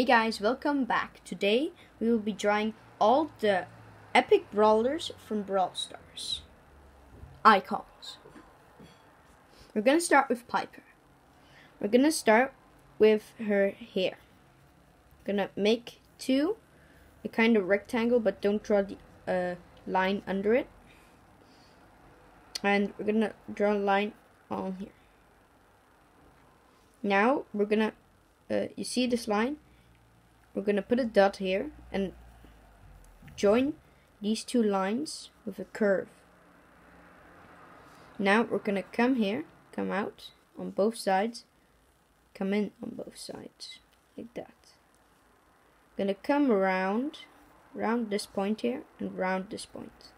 Hey guys, welcome back. Today we will be drawing all the epic brawlers from Brawl Stars. Icons. We're gonna start with Piper. We're gonna start with her hair. Gonna make two, a kind of rectangle, but don't draw the uh, line under it. And we're gonna draw a line on here. Now we're gonna, uh, you see this line? We're gonna put a dot here and join these two lines with a curve. Now we're gonna come here, come out on both sides, come in on both sides, like that. Gonna come around, around this point here, and round this point.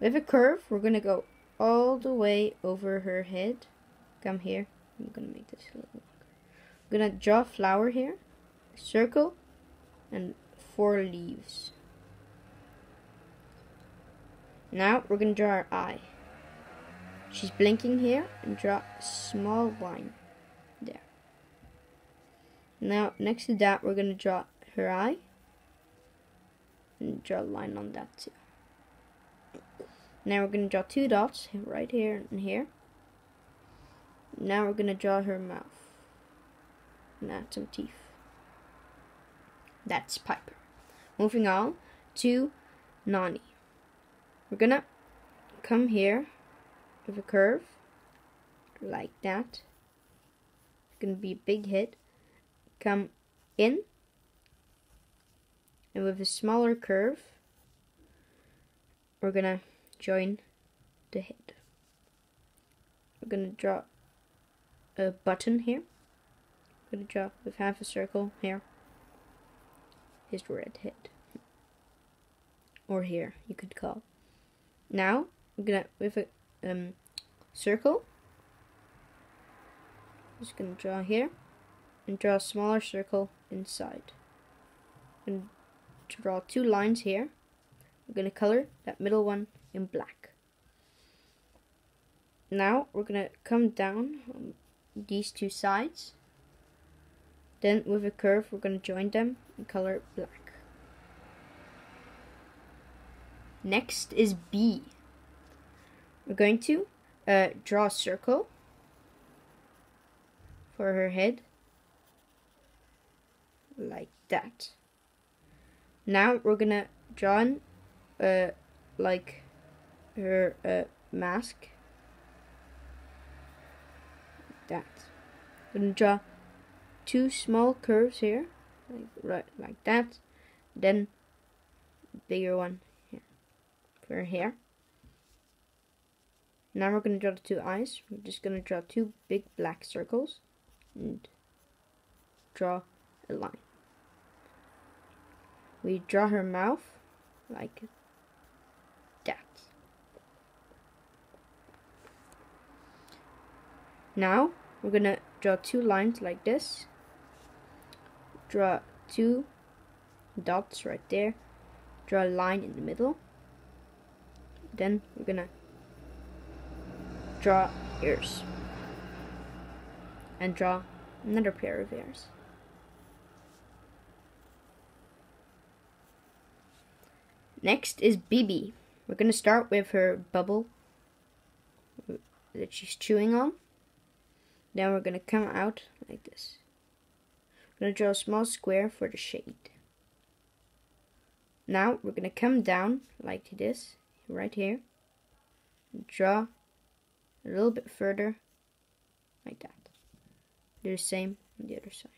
With a curve, we're gonna go all the way over her head. Come here. I'm gonna make this a little longer. I'm gonna draw a flower here, circle, and four leaves. Now we're gonna draw her eye. She's blinking here and draw a small line there. Now next to that we're gonna draw her eye and draw a line on that too. Now we're gonna draw two dots right here and here. Now we're gonna draw her mouth and add some teeth. That's Piper. Moving on to Nani. We're gonna come here with a curve like that. It's gonna be a big hit. Come in and with a smaller curve we're gonna join the head. We're gonna draw a button here. I'm gonna draw with half a circle here. His red head. Or here, you could call. Now, I'm gonna, with a um, circle, just gonna draw here, and draw a smaller circle inside. And draw two lines here. I'm gonna color that middle one in black. Now, we're gonna come down these two sides. Then, with a curve, we're gonna join them and color it black. Next is Bea. We're going to uh, draw a circle for her head, like that. Now we're gonna draw in, uh, like her uh, mask, like that. We're gonna draw two small curves here, like right like that. Then bigger one here, for her hair. Now we're going to draw the two eyes. We're just going to draw two big black circles and draw a line. We draw her mouth like that. Now we're going to draw two lines like this. Draw two dots right there. Draw a line in the middle then we're gonna draw ears and draw another pair of ears. Next is Bibi. We're gonna start with her bubble that she's chewing on. Then we're gonna come out like this. We're gonna draw a small square for the shade. Now we're gonna come down like this right here. Draw a little bit further, like that. Do the same on the other side.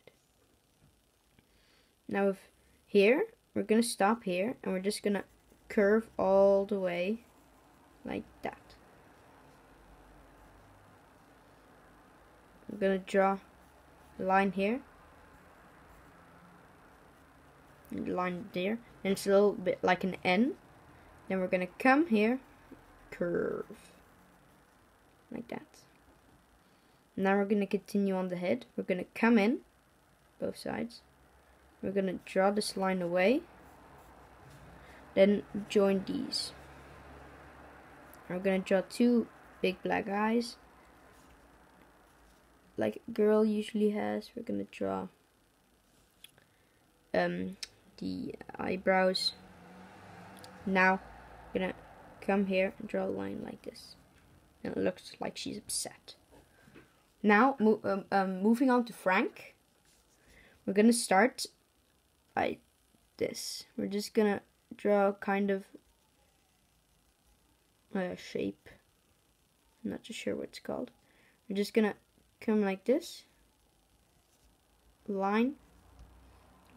Now if here, we're going to stop here, and we're just going to curve all the way, like that. I'm going to draw a line here, and a line there, and it's a little bit like an N, then we're to come here, curve, like that. Now we're to continue on the head. We're to come in, both sides. We're to draw this line away, then join these. We're to draw two big black eyes, like a girl usually has. We're to draw um, the eyebrows. Now, I'm gonna come here and draw a line like this. And it looks like she's upset. Now, mo um, um, moving on to Frank. We're gonna start by this. We're just gonna draw kind of a shape. I'm not too sure what it's called. We're just gonna come like this. Line.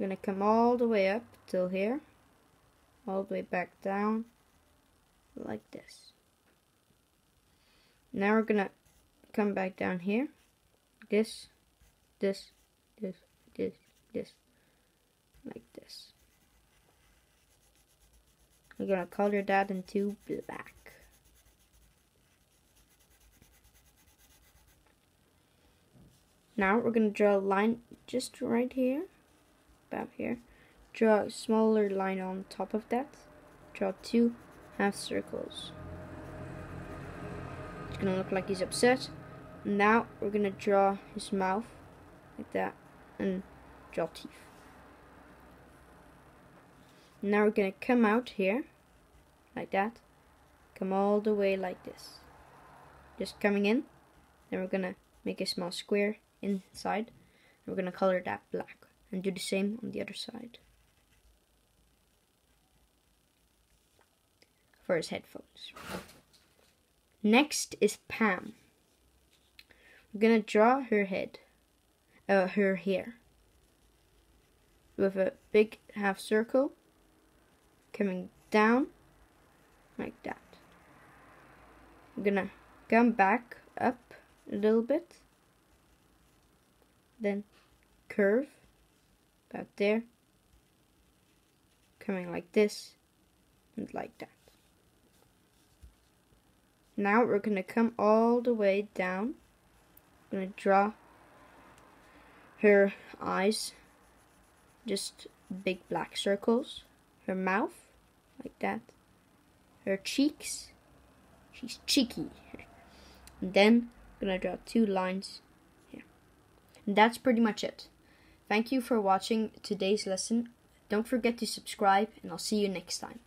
We're gonna come all the way up till here. All the way back down. Like this. Now we're gonna come back down here. This, this, this, this, this. Like this. We're gonna color that into black. Now we're going to draw a line just right here, about here. Draw a smaller line on top of that. Draw two half circles. It's to look like he's upset. Now we're to draw his mouth like that and draw teeth. Now we're to come out here like that. Come all the way like this. Just coming in. Then we're to make a small square inside. And We're to color that black and do the same on the other side. For his headphones. Next is Pam. We're to draw her head, uh, her hair, with a big half circle coming down like that. I'm gonna come back up a little bit then curve about there. Coming like this. And like that. Now we're gonna come all the way down. I'm gonna draw her eyes. Just big black circles. Her mouth. Like that. Her cheeks. She's cheeky. And then I'm gonna draw two lines here. And that's pretty much it. Thank you for watching today's lesson. Don't forget to subscribe, and I'll see you next time.